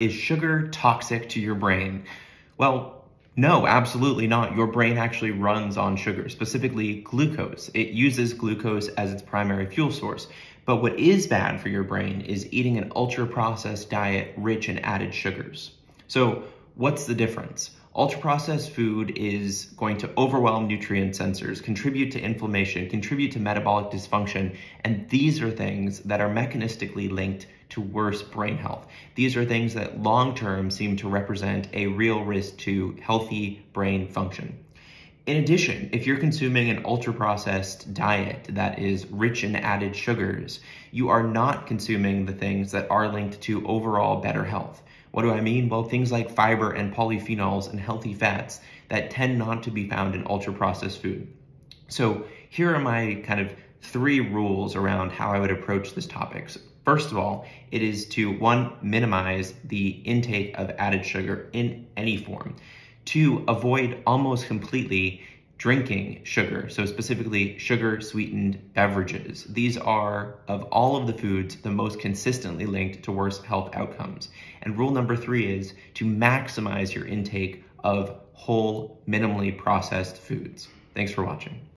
Is sugar toxic to your brain? Well, no, absolutely not. Your brain actually runs on sugar, specifically glucose. It uses glucose as its primary fuel source. But what is bad for your brain is eating an ultra processed diet rich in added sugars. So, what's the difference? Ultra processed food is going to overwhelm nutrient sensors, contribute to inflammation, contribute to metabolic dysfunction, and these are things that are mechanistically linked to worse brain health. These are things that long term seem to represent a real risk to healthy brain function. In addition, if you're consuming an ultra processed diet that is rich in added sugars, you are not consuming the things that are linked to overall better health. What do I mean? Well, things like fiber and polyphenols and healthy fats that tend not to be found in ultra processed food. So here are my kind of three rules around how I would approach this topic. So first of all, it is to one, minimize the intake of added sugar in any form. Two, avoid almost completely drinking sugar, so specifically sugar sweetened beverages. These are, of all of the foods, the most consistently linked to worse health outcomes. And rule number three is to maximize your intake of whole, minimally processed foods. Thanks for watching.